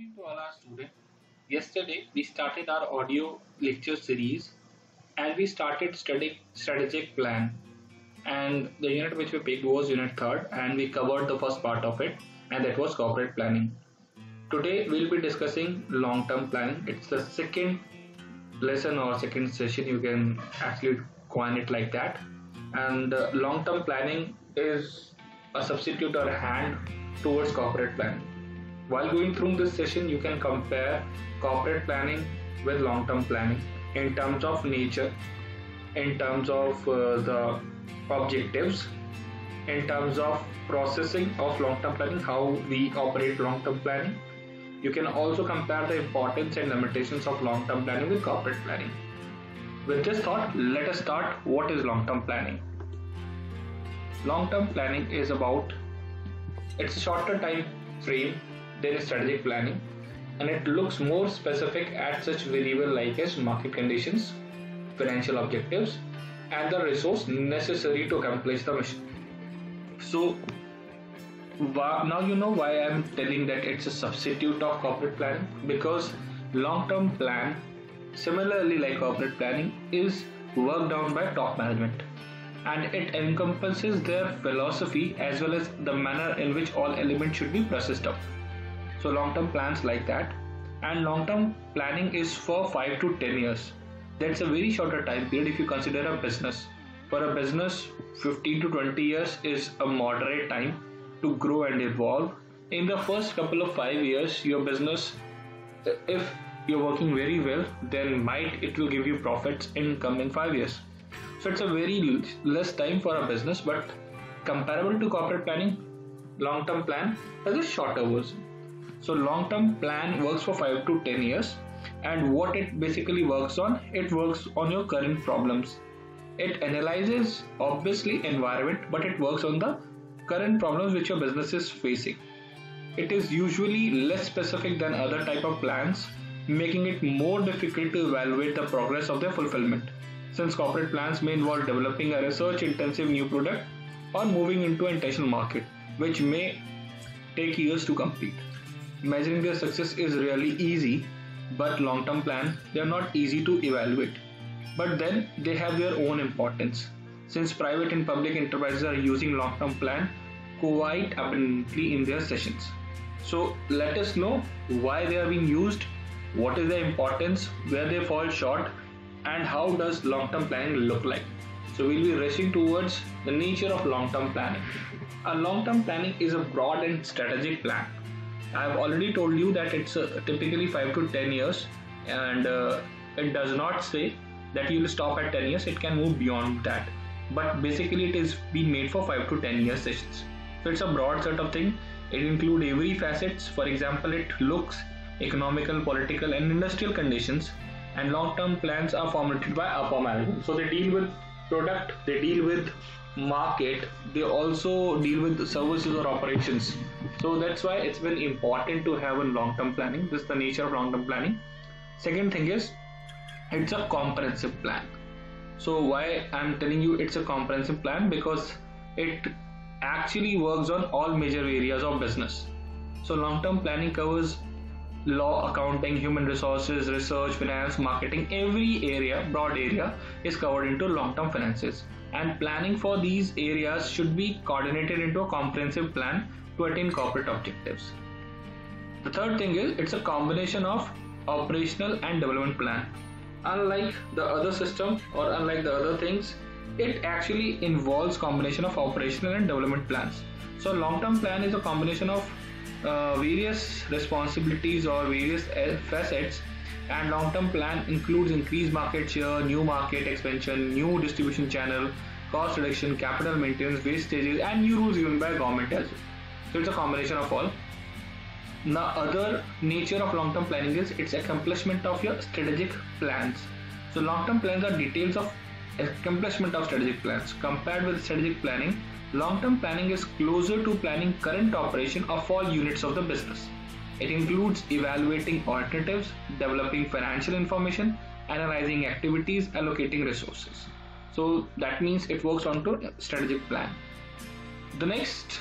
evening to all our students. Yesterday we started our audio lecture series and we started studying strategic plan and the unit which we picked was unit third and we covered the first part of it and that was corporate planning. Today we'll be discussing long-term planning. It's the second lesson or second session you can actually coin it like that and uh, long-term planning is a substitute or a hand towards corporate planning while going through this session, you can compare corporate planning with long-term planning in terms of nature, in terms of uh, the objectives, in terms of processing of long-term planning, how we operate long-term planning. You can also compare the importance and limitations of long-term planning with corporate planning. With this thought, let us start what is long-term planning. Long-term planning is about it's a shorter time frame there is strategic planning and it looks more specific at such variable like as market conditions, financial objectives and the resource necessary to accomplish the mission. So now you know why I'm telling that it's a substitute of corporate planning because long-term plan similarly like corporate planning is worked on by top management and it encompasses their philosophy as well as the manner in which all elements should be processed up so long term plans like that. And long term planning is for 5 to 10 years. That's a very shorter time period if you consider a business. For a business 15 to 20 years is a moderate time to grow and evolve. In the first couple of 5 years your business if you're working very well then might it will give you profits in coming 5 years. So it's a very less time for a business but comparable to corporate planning long term plan is a shorter version so long term plan works for 5 to 10 years. And what it basically works on it works on your current problems. It analyzes obviously environment but it works on the current problems which your business is facing. It is usually less specific than other type of plans making it more difficult to evaluate the progress of their fulfillment. Since corporate plans may involve developing a research intensive new product or moving into an intentional market which may take years to complete measuring their success is really easy but long term plan they are not easy to evaluate. But then they have their own importance. Since private and public enterprises are using long term plan quite abundantly in their sessions. So let us know why they are being used what is their importance where they fall short and how does long term planning look like. So we'll be rushing towards the nature of long term planning. A long term planning is a broad and strategic plan I've already told you that it's uh, typically 5 to 10 years and uh, it does not say that you will stop at 10 years, it can move beyond that. But basically, it is being made for 5 to 10 year sessions. So it's a broad set of thing. It includes every facets. For example, it looks economical, political, and industrial conditions. And long-term plans are formulated by upper management. So they deal with product, they deal with market, they also deal with services or operations. So that's why it's very important to have a long-term planning. This is the nature of long-term planning. Second thing is it's a comprehensive plan. So why i'm telling you it's a comprehensive plan? Because it actually works on all major areas of business. So long-term planning covers law accounting human resources research finance marketing every area broad area is covered into long-term finances and planning for these areas should be coordinated into a comprehensive plan to attain corporate objectives. The third thing is it's a combination of operational and development plan. Unlike the other system or unlike the other things, it actually involves combination of operational and development plans. So long-term plan is a combination of uh, various responsibilities or various facets and long-term plan includes increased market share, new market expansion, new distribution channel, cost reduction, capital maintenance, waste stages and new rules given by government as well. So it's a combination of all. The other nature of long-term planning is its accomplishment of your strategic plans. So long-term plans are details of accomplishment of strategic plans. Compared with strategic planning, long-term planning is closer to planning current operation of all units of the business. It includes evaluating alternatives, developing financial information, analyzing activities, allocating resources. So that means it works onto strategic plan. The next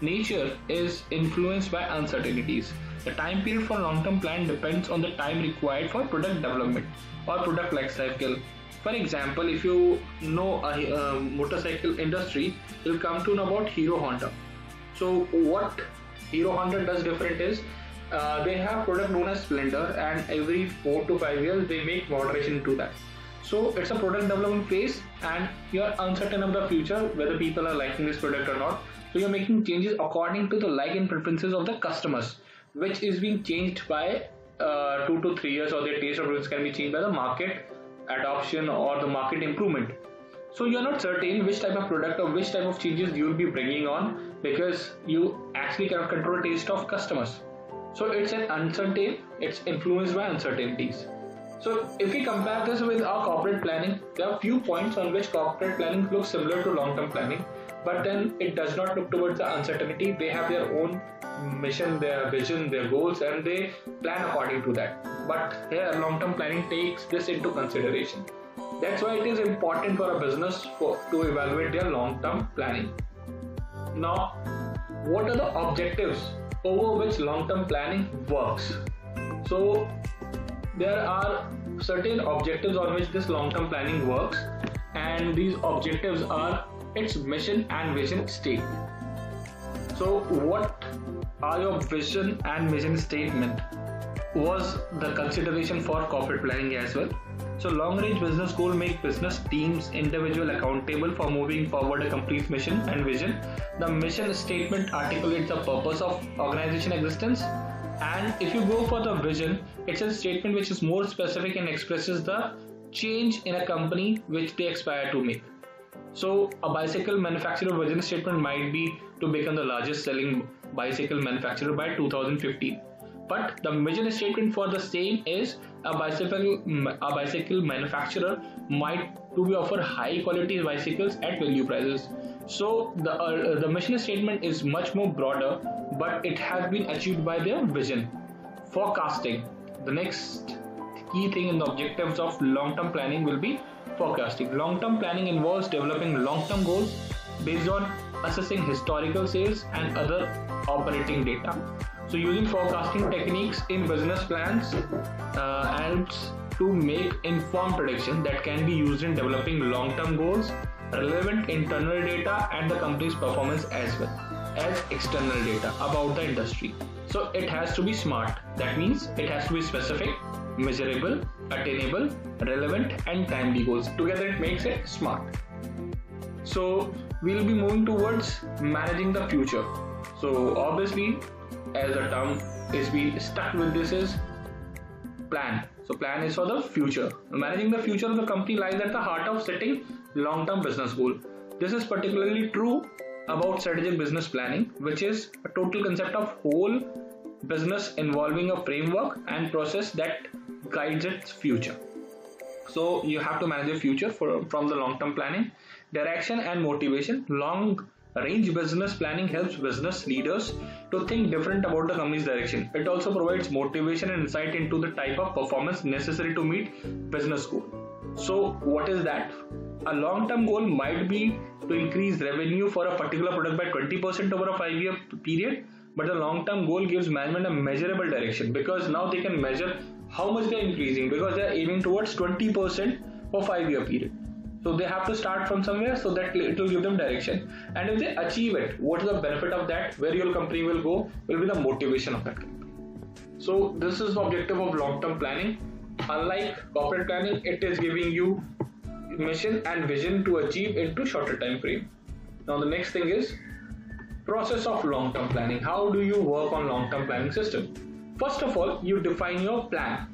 nature is influenced by uncertainties. The time period for long-term plan depends on the time required for product development or product life cycle. For example, if you know a, a motorcycle industry, you'll come to know about Hero Honda. So what Hero Honda does different is uh, they have product known as Splendor, and every four to five years they make moderation to that. So it's a product development phase, and you're uncertain of the future whether people are liking this product or not. So you're making changes according to the like and preferences of the customers, which is being changed by uh, two to three years, or their taste of preference can be changed by the market adoption or the market improvement. So you're not certain which type of product or which type of changes you'll be bringing on because you actually cannot control taste of customers. So it's an uncertain, it's influenced by uncertainties. So if we compare this with our corporate planning, there are few points on which corporate planning looks similar to long-term planning, but then it does not look towards the uncertainty. They have their own mission, their vision, their goals, and they plan according to that. But here, long-term planning takes this into consideration. That's why it is important for a business for, to evaluate their long-term planning. Now, what are the objectives over which long-term planning works. So there are certain objectives on which this long-term planning works and these objectives are its mission and vision statement. So what are your vision and mission statement was the consideration for corporate planning as well. So long range business goal make business teams individual accountable for moving forward a complete mission and vision. The mission statement articulates the purpose of organization existence and if you go for the vision it's a statement which is more specific and expresses the change in a company which they aspire to make. So a bicycle manufacturer vision statement might be to become the largest selling bicycle manufacturer by 2015 but the mission statement for the same is a bicycle a bicycle manufacturer might to be offer high quality bicycles at value prices. So the uh, the mission statement is much more broader but it has been achieved by their vision. Forecasting the next key thing in the objectives of long term planning will be forecasting long term planning involves developing long term goals based on assessing historical sales and other operating data so using forecasting techniques in business plans uh, helps to make informed prediction that can be used in developing long-term goals, relevant internal data and the company's performance as well as external data about the industry. So it has to be smart. That means it has to be specific, measurable, attainable, relevant and timely goals. Together it makes it smart. So we'll be moving towards managing the future. So obviously as the term is being stuck with this is plan. So plan is for the future. Managing the future of the company lies at the heart of setting long-term business goal. This is particularly true about strategic business planning, which is a total concept of whole business involving a framework and process that guides its future. So you have to manage your future for, from the long-term planning, direction and motivation. Long Range business planning helps business leaders to think different about the company's direction. It also provides motivation and insight into the type of performance necessary to meet business goal. So, what is that? A long-term goal might be to increase revenue for a particular product by 20% over a 5-year period, but the long-term goal gives management a measurable direction because now they can measure how much they are increasing because they are aiming towards 20% for 5-year period so they have to start from somewhere so that it will give them direction. And if they achieve it what is the benefit of that? Where your company will go will be the motivation of that company. So this is the objective of long-term planning. Unlike corporate planning it is giving you mission and vision to achieve into shorter time frame. Now the next thing is process of long-term planning. How do you work on long-term planning system? First of all you define your plan.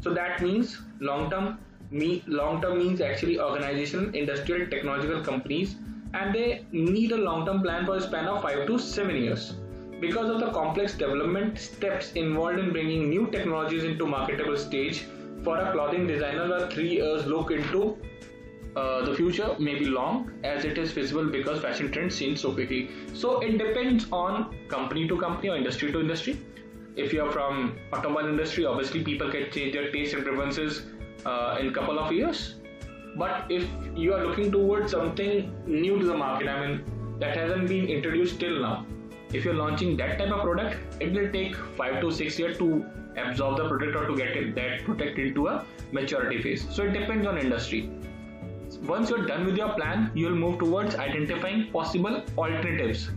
So that means long-term me long term means actually organization industrial technological companies and they need a long term plan for a span of 5 to 7 years. Because of the complex development steps involved in bringing new technologies into marketable stage for a clothing designer a 3 years look into uh, the future may be long as it is feasible because fashion trends change so quickly. So it depends on company to company or industry to industry. If you are from automobile industry obviously people can change their taste and preferences uh, in a couple of years. But if you are looking towards something new to the market i mean that hasn't been introduced till now if you're launching that type of product it will take 5 to 6 years to absorb the product or to get it, that product into a maturity phase. So it depends on industry. Once you're done with your plan you'll move towards identifying possible alternatives.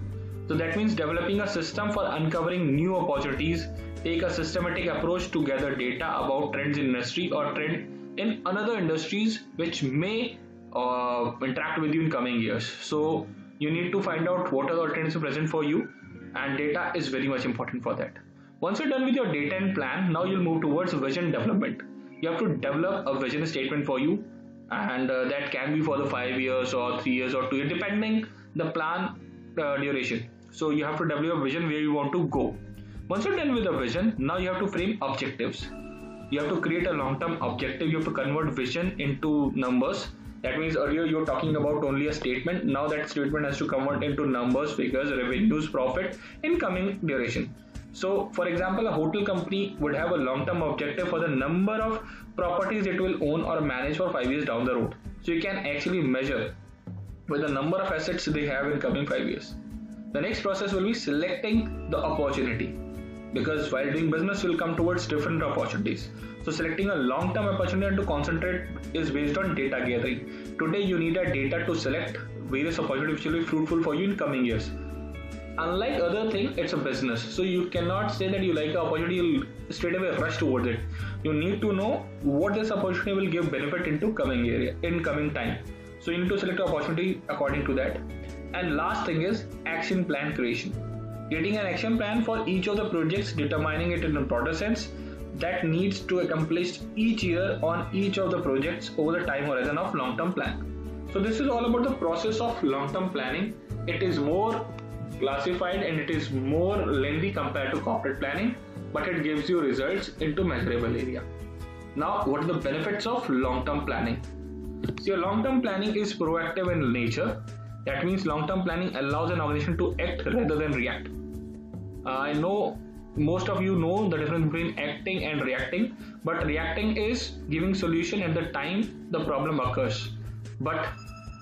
So that means developing a system for uncovering new opportunities. Take a systematic approach to gather data about trends in industry or trend in another industries which may uh, interact with you in coming years. So you need to find out what are the alternatives present for you and data is very much important for that. Once you're done with your data and plan now you'll move towards vision development. You have to develop a vision statement for you and uh, that can be for the five years or three years or two years depending the plan uh, duration. So you have to develop a vision where you want to go. Once you're done with the vision now you have to frame objectives you have to create a long-term objective you have to convert vision into numbers that means earlier you were talking about only a statement. Now that statement has to convert into numbers, figures, revenues, profit in coming duration. So, for example, a hotel company would have a long-term objective for the number of properties it will own or manage for five years down the road. So you can actually measure with the number of assets they have in coming five years. The next process will be selecting the opportunity because while doing business you'll come towards different opportunities. So selecting a long-term opportunity and to concentrate is based on data gathering. Today you need a data to select various opportunities which will be fruitful for you in coming years. Unlike other thing it's a business. So you cannot say that you like an opportunity you'll straight away rush towards it. You need to know what this opportunity will give benefit into coming area in coming time. So you need to select opportunity according to that. And last thing is action plan creation Getting an action plan for each of the projects, determining it in a broader sense that needs to accomplish each year on each of the projects over the time horizon of long-term plan. So this is all about the process of long-term planning. It is more classified and it is more lengthy compared to corporate planning, but it gives you results into measurable area. Now, what are the benefits of long-term planning? See, long-term planning is proactive in nature that means long term planning allows an organization to act rather than react. I know most of you know the difference between acting and reacting, but reacting is giving solution at the time the problem occurs. But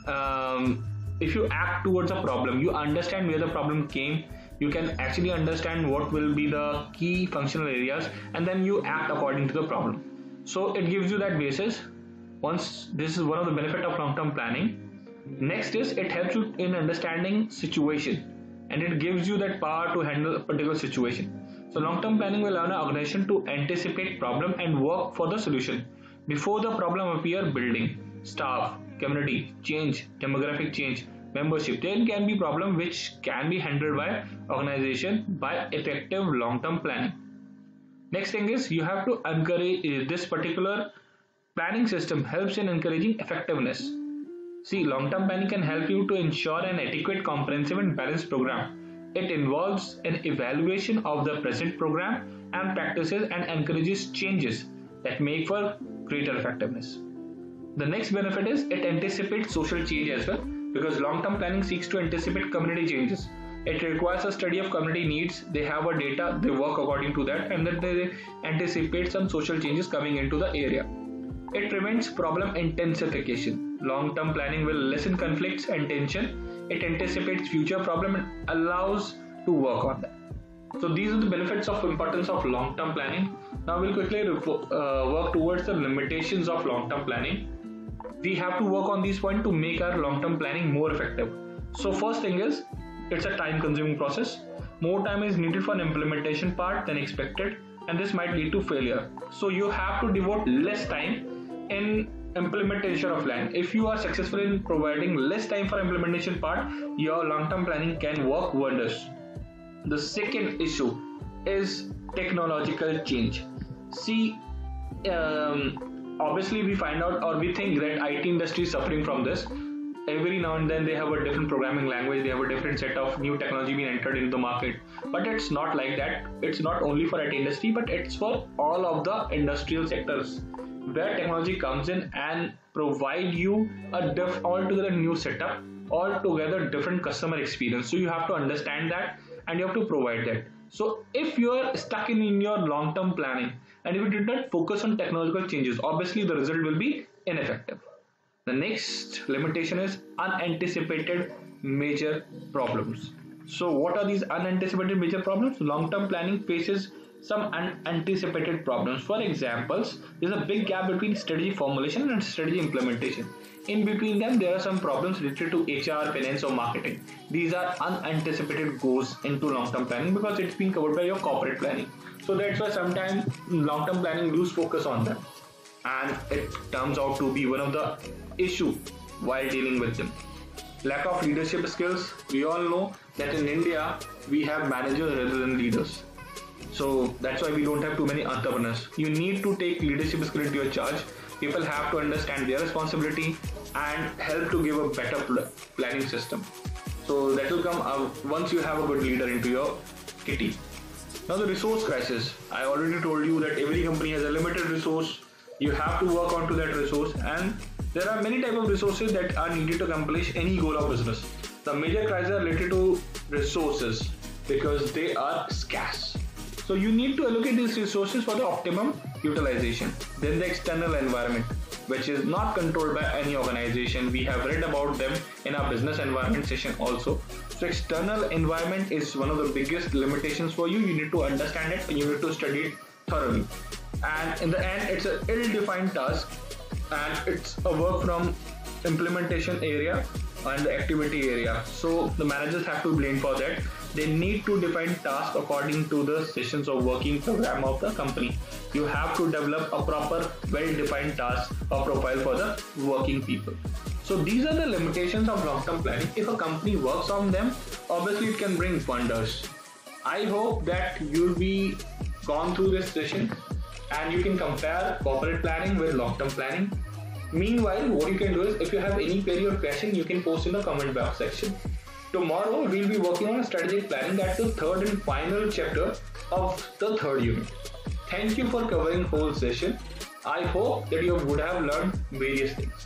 um, if you act towards a problem, you understand where the problem came, you can actually understand what will be the key functional areas, and then you act according to the problem. So it gives you that basis. Once this is one of the benefit of long-term planning Next is it helps you in understanding situation and it gives you that power to handle a particular situation. So long-term planning will allow an organization to anticipate problem and work for the solution before the problem appear building, staff, community, change, demographic change, membership. There can be problem which can be handled by organization by effective long-term planning. Next thing is you have to encourage uh, this particular planning system helps in encouraging effectiveness See, long-term planning can help you to ensure an adequate, comprehensive and balanced program. It involves an evaluation of the present program and practices and encourages changes that make for greater effectiveness. The next benefit is it anticipates social change as well because long-term planning seeks to anticipate community changes. It requires a study of community needs. They have a data, they work according to that, and then they anticipate some social changes coming into the area. It prevents problem intensification. Long term planning will lessen conflicts and tension. It anticipates future problem and allows to work on them. So these are the benefits of importance of long term planning. Now we'll quickly uh, work towards the limitations of long term planning. We have to work on these points to make our long term planning more effective. So first thing is it's a time consuming process. More time is needed for an implementation part than expected and this might lead to failure. So you have to devote less time in implementation of plan if you are successful in providing less time for implementation part your long-term planning can work wonders. The second issue is technological change. See um, obviously we find out or we think that IT industry is suffering from this. Every now and then they have a different programming language they have a different set of new technology being entered into the market. But it's not like that. It's not only for IT industry but it's for all of the industrial sectors where technology comes in and provide you a diff- altogether new setup altogether different customer experience. So you have to understand that and you have to provide that. So if you are stuck in, in your long term planning and if you did not focus on technological changes obviously the result will be ineffective. The next limitation is unanticipated major problems So, what are these unanticipated major problems? Long term planning faces some unanticipated problems. For examples, there's a big gap between strategy formulation and strategy implementation. In between them, there are some problems related to HR, finance, or marketing. These are unanticipated goals into long-term planning because it's being covered by your corporate planning. So that's why sometimes long-term planning lose focus on them, and it turns out to be one of the issue while dealing with them. Lack of leadership skills. We all know that in India we have managers rather than leaders so that's why we don't have too many entrepreneurs. You need to take leadership skill to your charge. People have to understand their responsibility and help to give a better pl- planning system. So that will come uh, once you have a good leader into your kitty. Now the resource crisis. I already told you that every company has a limited resource. You have to work onto that resource and there are many type of resources that are needed to accomplish any goal of business. The major crisis are related to resources because they are scarce. So you need to allocate these resources for the optimum utilization. Then the external environment, which is not controlled by any organization. We have read about them in our business environment session also. So external environment is one of the biggest limitations for you. You need to understand it and you need to study it thoroughly. And in the end, it's an ill-defined task and it's a work from implementation area and the activity area. So the managers have to blame for that they need to define tasks according to the sessions of working program of the company. You have to develop a proper, well-defined task or profile for the working people. So these are the limitations of long-term planning. If a company works on them, obviously it can bring wonders. I hope that you'll be gone through this session and you can compare corporate planning with long-term planning. Meanwhile, what you can do is if you have any query or question, you can post in the comment box section. Tomorrow we'll be working on a strategic planning. That's the third and final chapter of the third unit. Thank you for covering whole session. I hope that you would have learned various things.